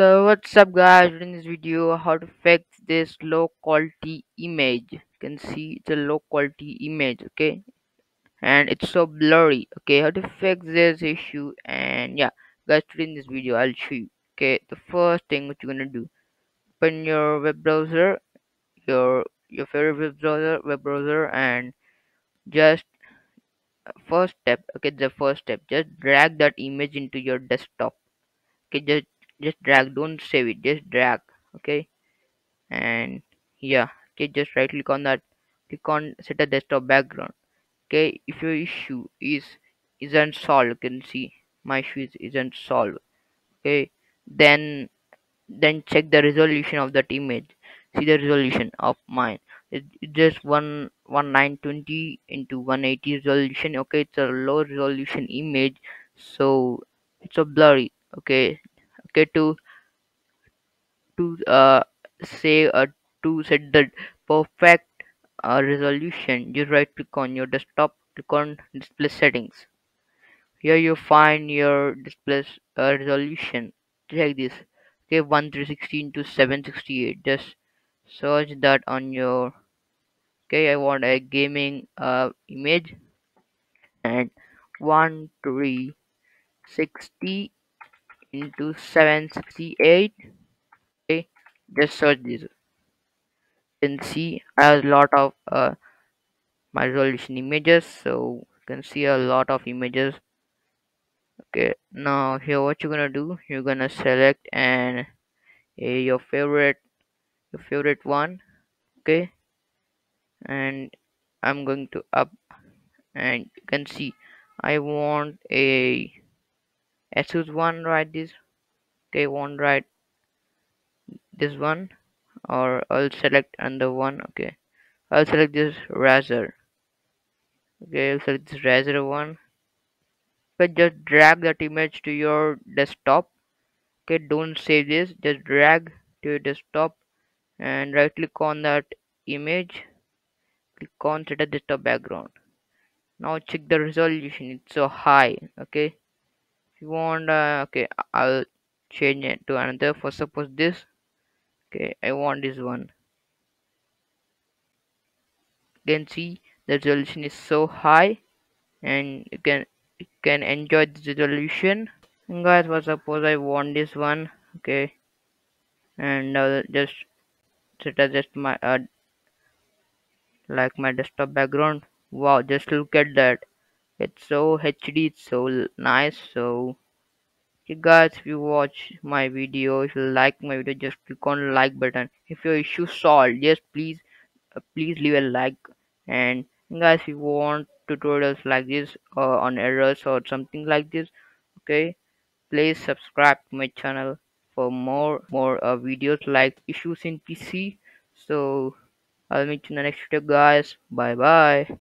So what's up guys? In this video how to fix this low quality image. You can see it's a low quality image okay? And it's so blurry okay? How to fix this issue? And yeah guys today in this video I'll show you okay? The first thing what you're gonna do open your web browser your your favorite web browser web browser and just uh, first step okay? The first step just drag that image into your desktop okay? Just just drag don't save it just drag okay? And yeah okay just right click on that click on set a desktop background okay? If your issue is isn't solved you can see my issue is, isn't solved okay? Then then check the resolution of that image see the resolution of mine. It's just one one nine twenty into 180 resolution okay? It's a low resolution image so it's a blurry okay okay to to uh say uh, to set the perfect uh, resolution. You right click on your desktop click on display settings. Here you find your display uh, resolution. Check this. Okay 1316 to 768 just search that on your okay i want a gaming uh image. And 1360 into 768 okay just search this you can see i have a lot of uh my resolution images. So you can see a lot of images. Okay now here what you're gonna do you're gonna select and uh, your favorite your favorite one. Okay and i'm going to up and you can see i want a asus one right this. Okay one right this one or i'll select another one okay. I'll select this razer okay i'll select this razer one. But just drag that image to your desktop. Okay don't save this just drag to your desktop and right click on that image. Click on set a desktop background. Now check the resolution it's so high okay you want uh, okay i'll change it to another for suppose this. Okay i want this one. You can see the resolution is so high and you can you can enjoy the resolution. And guys for suppose i want this one okay and i'll just set adjust my uh, like my desktop background. Wow just look at that it's so hd it's so nice so Hey guys, if you watch my video, if you like my video, just click on like button. If your issue solved, just please, uh, please leave a like. And guys, if you want tutorials like this or on errors or something like this, okay, please subscribe to my channel for more more uh, videos like issues in PC. So I'll meet you in the next video, guys. Bye bye.